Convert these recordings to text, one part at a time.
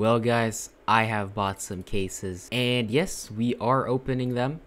Well guys, I have bought some cases. And yes, we are opening them.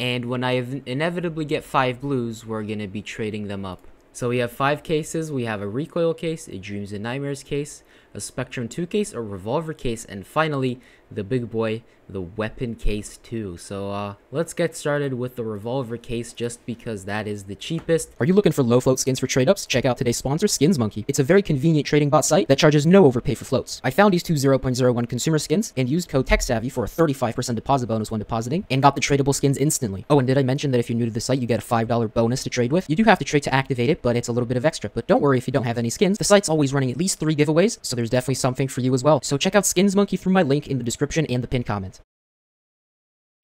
And when I inevitably get 5 blues, we're to be trading them up. So we have 5 cases. We have a recoil case, a dreams and nightmares case, a Spectrum 2 case, a revolver case, and finally, the big boy, the weapon case 2. So uh, let's get started with the revolver case just because that is the cheapest. Are you looking for low float skins for trade ups? Check out today's sponsor, Skins Monkey. It's a very convenient trading bot site that charges no overpay for floats. I found these two 0.01 consumer skins and used code TechSavvy for a 35% deposit bonus when depositing and got the tradable skins instantly. Oh, and did I mention that if you're new to the site, you get a $5 bonus to trade with? You do have to trade to activate it, but it's a little bit of extra. But don't worry if you don't have any skins. The site's always running at least three giveaways, so there's definitely something for you as well. So check out Skins Monkey through my link in the description and the pinned comment.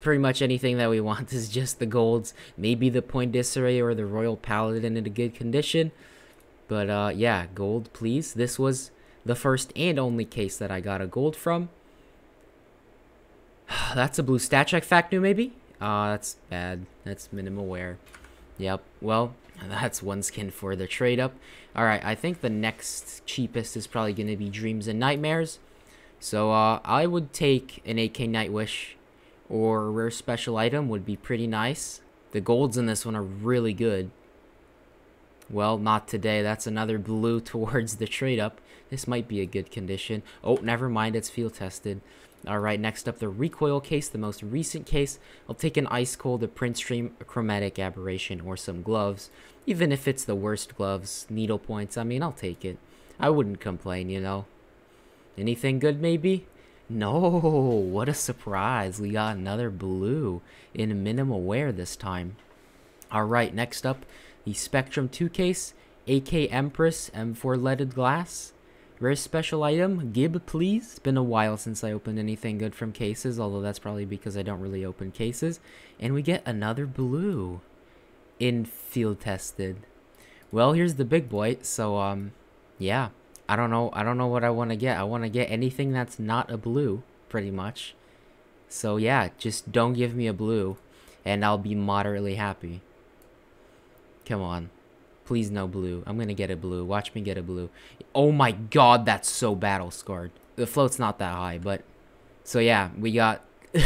Pretty much anything that we want is just the golds. Maybe the Poindexter or the Royal Paladin in a good condition. But uh, yeah, gold please. This was the first and only case that I got a gold from. that's a blue StatTrak fact new maybe? Uh, that's bad. That's minimal wear. Yep, well, that's one skin for the trade up. Alright, I think the next cheapest is probably going to be Dreams and Nightmares. So uh, I would take an AK Nightwish or rare special item would be pretty nice. The golds in this one are really good. Well, not today. That's another blue towards the trade up. This might be a good condition. Oh, never mind. It's field tested. Alright, next up the recoil case, the most recent case. I'll take an ice cold, a print stream, a chromatic aberration, or some gloves. Even if it's the worst gloves, needle points, I mean, I'll take it. I wouldn't complain, you know. Anything good, maybe? No, what a surprise. We got another blue in minimal wear this time. Alright, next up, the Spectrum 2 case, AK Empress M4 leaded glass. Very special item, Gib please. It's been a while since I opened anything good from cases, although that's probably because I don't really open cases. And we get another blue in field tested. Well, here's the big boy, so um, yeah. I don't know, I don't know what I want to get. I want to get anything that's not a blue, pretty much. So yeah, just don't give me a blue, and I'll be moderately happy. Come on. Please no blue. I'm gonna get a blue. Watch me get a blue. Oh my god, that's so battle scarred. The float's not that high, but... So yeah, we got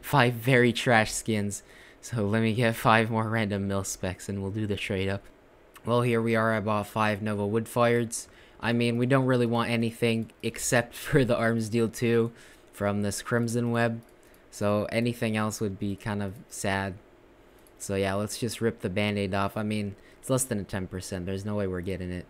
five very trash skins. So let me get five more random mil specs and we'll do the trade up. Well, here we are. I bought five Nova Woodfires. I mean, we don't really want anything except for the arms deal too from this Crimson Web. So anything else would be kind of sad. So yeah, let's just rip the band-aid off. I mean, it's less than a 10%. There's no way we're getting it.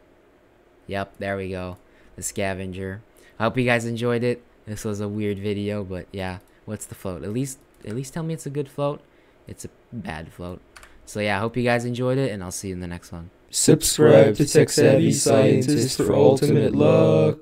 Yep, there we go. The scavenger. I hope you guys enjoyed it. This was a weird video, but yeah. What's the float? At least at least tell me it's a good float. It's a bad float. So yeah, I hope you guys enjoyed it, and I'll see you in the next one. Subscribe to Tech Savvy Scientist for ultimate luck.